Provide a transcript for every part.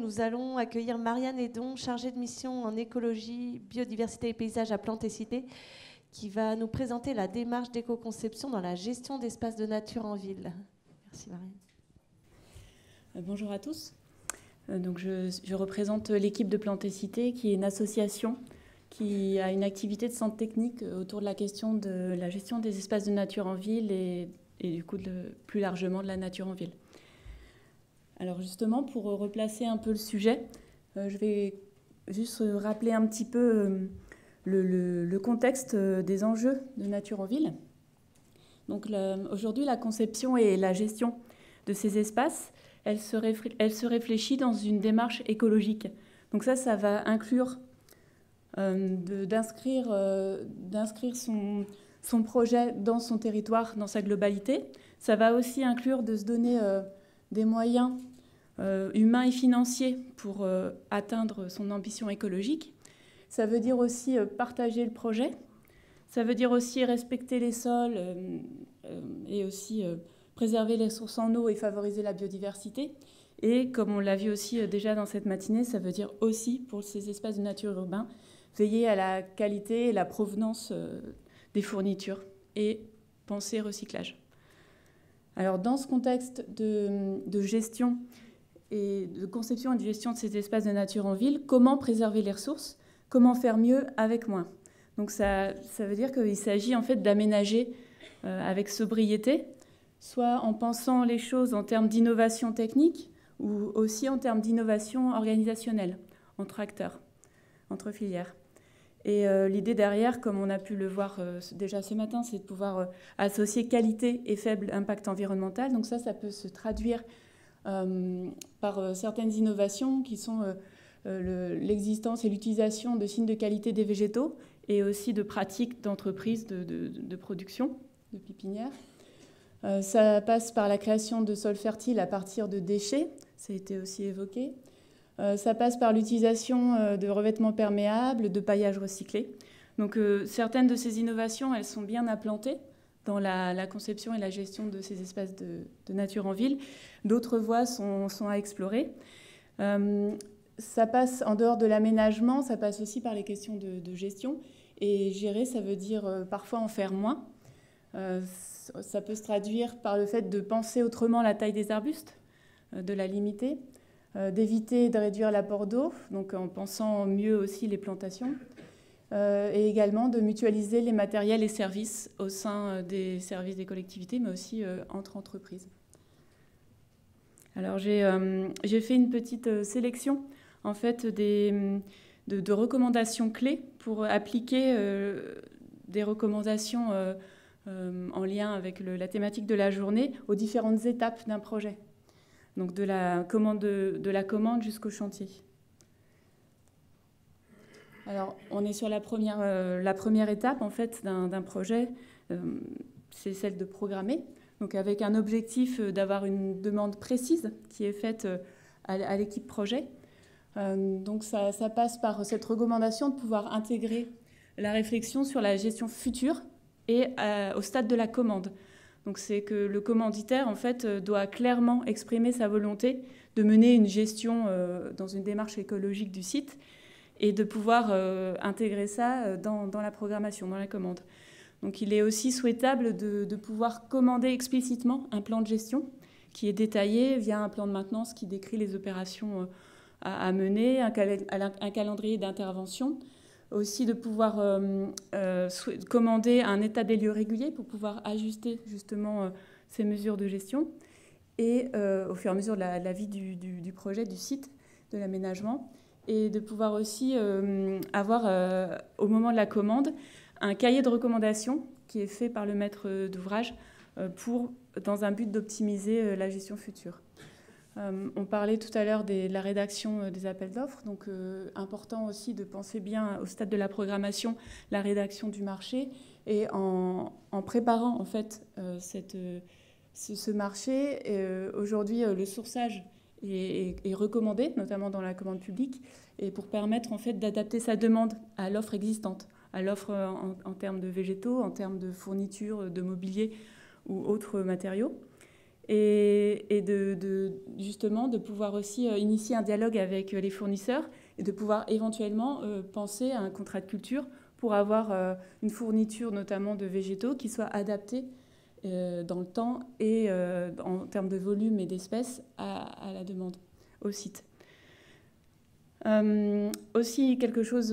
Nous allons accueillir Marianne Edon, chargée de mission en écologie, biodiversité et paysage à Cités, qui va nous présenter la démarche d'éco-conception dans la gestion d'espaces de nature en ville. Merci Marianne. Euh, bonjour à tous. Euh, donc je, représente l'équipe de Cités, qui est une association qui a une activité de centre technique autour de la question de la gestion des espaces de nature en ville et, du coup plus largement de la nature en ville. Alors justement, pour replacer un peu le sujet, euh, je vais juste rappeler un petit peu euh, le, contexte euh, des enjeux de nature en ville. Donc aujourd'hui, la conception et la gestion de ces espaces, elle se, réfléchit dans une démarche écologique. Donc ça, ça va inclure d'inscrire son, projet dans son territoire, dans sa globalité. Ça va aussi inclure de se donner des moyens euh, humains et financiers pour euh, atteindre son ambition écologique. Ça veut dire aussi euh, partager le projet. Ça veut dire aussi respecter les sols et aussi préserver les ressources en eau et favoriser la biodiversité. Et comme on l'a vu aussi déjà dans cette matinée, ça veut dire aussi pour ces espaces de nature urbains veiller à la qualité et la provenance des fournitures et penser recyclage. Alors dans ce contexte de, de gestion et de conception et de gestion de ces espaces de nature en ville, comment préserver les ressources, comment faire mieux avec moins. Donc ça, ça veut dire qu'il s'agit en fait d'aménager euh, avec sobriété, soit en pensant les choses en termes d'innovation technique ou aussi en termes d'innovation organisationnelle entre acteurs, entre filières. Et euh, l'idée derrière, comme on a pu le voir euh, déjà ce matin, c'est de pouvoir associer qualité et faible impact environnemental. Donc ça, ça peut se traduire par euh, certaines innovations qui sont euh, l'existence et l'utilisation de signes de qualité des végétaux et aussi de pratiques d'entreprise de, production, de pépinières. ça passe par la création de sols fertiles à partir de déchets, ça a été aussi évoqué. ça passe par l'utilisation de revêtements perméables, de paillage recyclé. Donc certaines de ces innovations, elles sont bien implantées dans la, conception et la gestion de ces espaces de, nature en ville. D'autres voies sont, à explorer. Euh, ça passe en dehors de l'aménagement, ça passe aussi par les questions de, gestion. Et gérer, ça veut dire euh, parfois en faire moins. Euh, ça peut se traduire par le fait de penser autrement la taille des arbustes, de la limiter, d'éviter de réduire l'apport d'eau, donc en pensant mieux aussi les plantations. Euh, et également de mutualiser les matériels et services au sein euh, des services des collectivités, mais aussi euh, entre entreprises. Alors j'ai fait une petite sélection en fait de, recommandations clés pour appliquer des recommandations en lien avec la thématique de la journée aux différentes étapes d'un projet. Donc de la commande jusqu'au chantier. Alors, on est sur la première, euh, la première étape en fait d'un projet, euh, c'est celle de programmer. Donc, avec un objectif euh, d'avoir une demande précise qui est faite à, l'équipe projet. donc, ça, passe par cette recommandation de pouvoir intégrer la réflexion sur la gestion future et au stade de la commande. Donc, c'est que le commanditaire en fait doit clairement exprimer sa volonté de mener une gestion dans une démarche écologique du site et de pouvoir euh, intégrer ça euh, dans, la programmation, dans la commande. Donc il est aussi souhaitable de, pouvoir commander explicitement un plan de gestion qui est détaillé via un plan de maintenance qui décrit les opérations euh, à, mener, un, calendrier d'intervention, aussi de pouvoir commander un état des lieux régulier pour pouvoir ajuster justement ces mesures de gestion. Et au fur et à mesure de la, vie du projet, du site, de l'aménagement et de pouvoir aussi euh, avoir euh, au moment de la commande un cahier de recommandations qui est fait par le maître d'ouvrage euh, pour, dans un but d'optimiser la gestion future. on parlait tout à l'heure de la rédaction des appels d'offres, donc important aussi de penser bien au stade de la programmation la rédaction du marché et en, préparant en fait ce, marché. Aujourd'hui, le sourçage est, recommandé, notamment dans la commande publique, et pour permettre en fait d'adapter sa demande à l'offre existante, à l'offre en, termes de végétaux, en termes de fournitures, de mobilier ou autres matériaux. et, de, justement de pouvoir aussi initier un dialogue avec les fournisseurs et de pouvoir éventuellement penser à un contrat de culture pour avoir une fourniture notamment de végétaux qui soit adaptée dans le temps et en termes de volume et d'espèces à la demande au site. Euh, aussi, quelque chose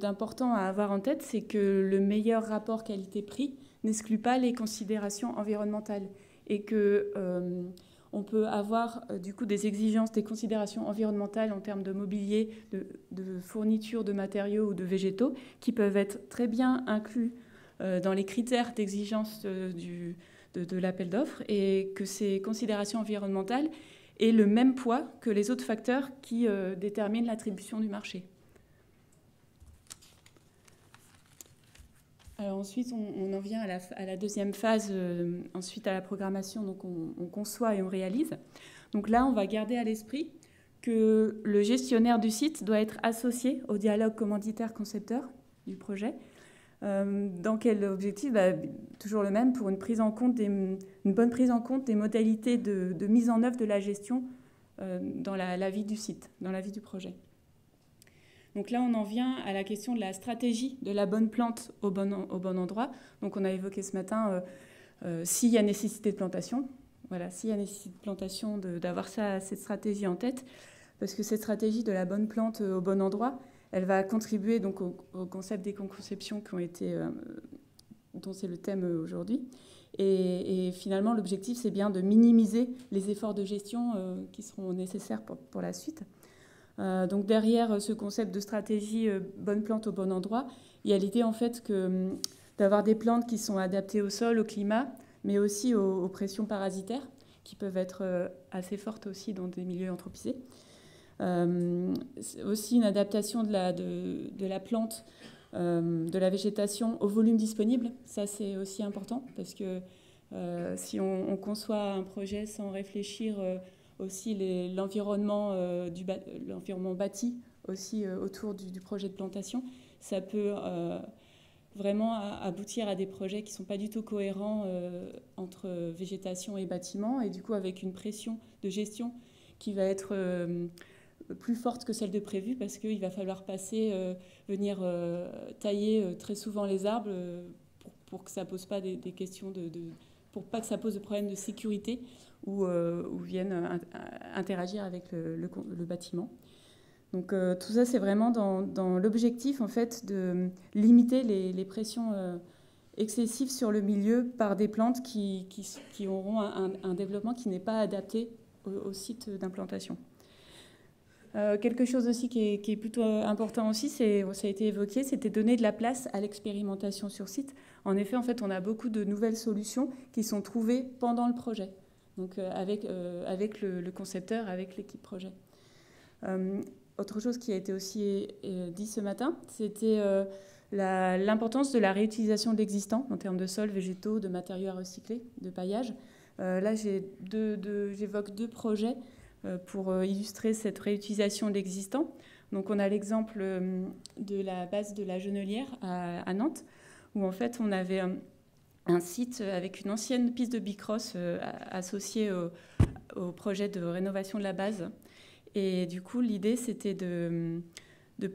d'important à avoir en tête, c'est que le meilleur rapport qualité-prix n'exclut pas les considérations environnementales et que euh, on peut avoir euh, du coup des exigences, des considérations environnementales en termes de mobilier, de, de fourniture de matériaux ou de végétaux qui peuvent être très bien inclus dans les critères d'exigence de, de l'appel d'offres et que ces considérations environnementales et le même poids que les autres facteurs qui euh, déterminent l'attribution du marché. Alors ensuite, on, en vient à la, deuxième phase, euh, ensuite à la programmation, donc on, conçoit et on réalise. Donc là, on va garder à l'esprit que le gestionnaire du site doit être associé au dialogue commanditaire-concepteur du projet euh, dans quel objectif bah, Toujours le même, pour une, prise en compte une bonne prise en compte des modalités de, mise en œuvre de la gestion euh, dans la, vie du site, dans la vie du projet. Donc là, on en vient à la question de la stratégie de la bonne plante au bon, endroit. Donc on a évoqué ce matin euh, s'il y a nécessité de plantation. Voilà, s'il y a nécessité de plantation, d'avoir cette stratégie en tête. Parce que cette stratégie de la bonne plante au bon endroit, elle va contribuer donc au, concept d'éco-conception qui ont été, euh, dont c'est le thème aujourd'hui. Et, finalement, l'objectif, c'est bien de minimiser les efforts de gestion euh, qui seront nécessaires pour, la suite. Euh, donc derrière ce concept de stratégie bonne plante au bon endroit, il y a l'idée en fait que hum, d'avoir des plantes qui sont adaptées au sol, au climat, mais aussi aux pressions parasitaires qui peuvent être assez fortes aussi dans des milieux anthropisés. Euh, aussi une adaptation de la, de, de la plante, euh, de la végétation au volume disponible. Ça, c'est aussi important parce que euh, si on, conçoit un projet sans réfléchir aussi l'environnement l'environnement bâti aussi autour du, projet de plantation, ça peut vraiment aboutir à des projets qui ne sont pas du tout cohérents entre végétation et bâtiment, et du coup avec une pression de gestion qui va être plus forte que celle de prévu parce qu'il va falloir passer, euh, venir euh, tailler euh, très souvent les arbres pour, que ça pose pas des, questions de, pour pas que ça pose de problèmes de sécurité ou, ou viennent interagir avec le, bâtiment. Donc tout ça, c'est vraiment dans, l'objectif en fait de limiter les, pressions excessives sur le milieu par des plantes qui, qui, auront un, développement qui n'est pas adapté au site d'implantation. Euh, quelque chose aussi qui est, plutôt important aussi, c'est, ça a été évoqué, c'était donner de la place à l'expérimentation sur site. En effet, en fait, on a beaucoup de nouvelles solutions qui sont trouvées pendant le projet, donc euh, avec, euh, avec le, concepteur, avec l'équipe projet. autre chose qui a été aussi dit ce matin, c'était l'importance de la réutilisation de l'existant en termes de sols, végétaux, de matériaux à recycler, de paillage. là, j'évoque deux projets euh, pour euh, illustrer cette réutilisation de l'existant. Donc on a l'exemple euh, de la base de la Genelière à, Nantes, où en fait on avait un site avec une ancienne piste de bicross associée au, projet de rénovation de la base. Et du coup, l'idée, c'était de,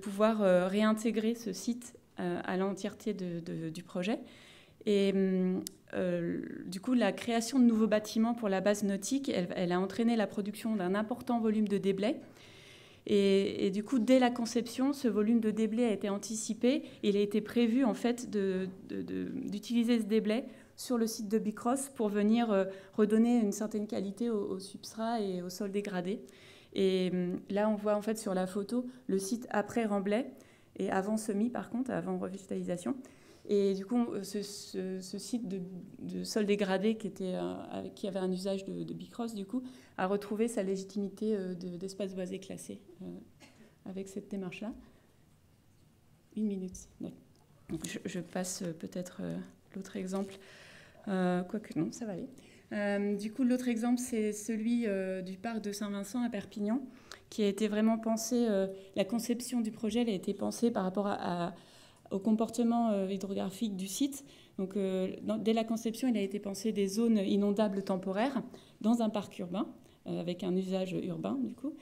pouvoir réintégrer ce site à l'entièreté du projet. Et euh, du coup, la création de nouveaux bâtiments pour la base nautique, elle, a entraîné la production d'un important volume de déblais. Et, du coup, dès la conception, ce volume de déblais a été anticipé. il a été prévu en fait d'utiliser ce déblai sur le site de Bicross pour venir euh, redonner une certaine qualité au, substrat et au sol dégradé. Et là, on voit en fait sur la photo le site après remblai et avant semi, par contre, avant revitalisation. Et du coup, euh, ce, site de, sol dégradé qui, était, qui avait un usage de, bicross, du coup, a retrouvé sa légitimité euh, d'espace boisé classé euh, avec cette démarche-là. Une minute. je, passe peut-être l'autre exemple. quoique non, ça va aller. du coup, l'autre exemple, c'est celui du parc de Saint-Vincent à Perpignan, qui a été vraiment pensé, la conception du projet elle a été pensée par rapport à, au comportement euh, hydrographique du site. Donc, dès la conception, il a été pensé des zones inondables temporaires dans un parc urbain, avec un usage urbain du coup.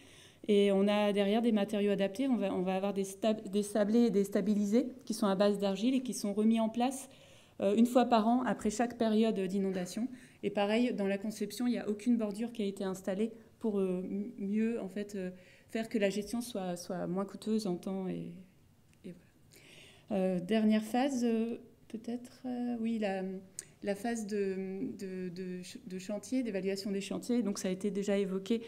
Et on a derrière des matériaux adaptés. On va, avoir des, sablés et des stabilisés qui sont à base d'argile et qui sont remis en place une fois par an après chaque période d'inondation. Et pareil, dans la conception, il n'y a aucune bordure qui a été installée pour mieux en fait faire que la gestion soit, soit moins coûteuse en temps. Et, euh, dernière phase, euh, peut-être, euh, oui, la, phase de, chantier, d'évaluation des chantiers. Donc ça a été déjà évoqué,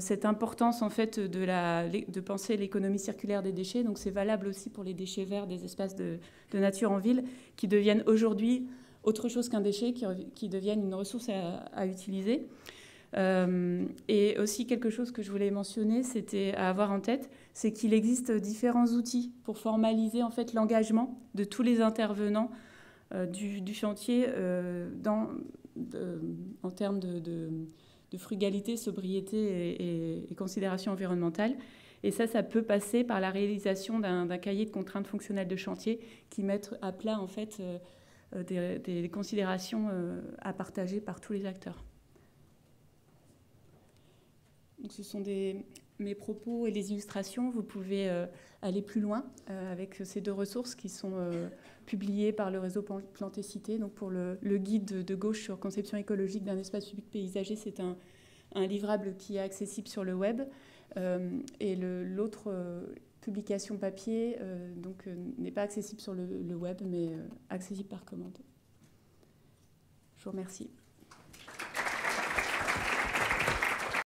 cette importance en fait de, penser l'économie circulaire des déchets. Donc c'est valable aussi pour les déchets verts des espaces de, nature en ville qui deviennent aujourd'hui autre chose qu'un déchet, qui, deviennent une ressource à utiliser. Euh, et aussi quelque chose que je voulais mentionner, c'était à avoir en tête, c'est qu'il existe différents outils pour formaliser en fait l'engagement de tous les intervenants euh, du, chantier euh, en termes de, frugalité, sobriété et, considération environnementale. Et ça, ça peut passer par la réalisation d'un cahier de contraintes fonctionnelles de chantier qui met à plat en fait des considérations à partager par tous les acteurs. Donc, ce sont mes propos et les illustrations. Vous pouvez euh, aller plus loin euh, avec ces deux ressources qui sont euh, publiées par le réseau Planté-Cité. Donc pour le, guide de, gauche sur conception écologique d'un espace public paysager, c'est un, livrable qui est accessible sur le web. et l'autre publication papier n'est pas accessible sur le, le web, mais accessible par commande. Je vous remercie.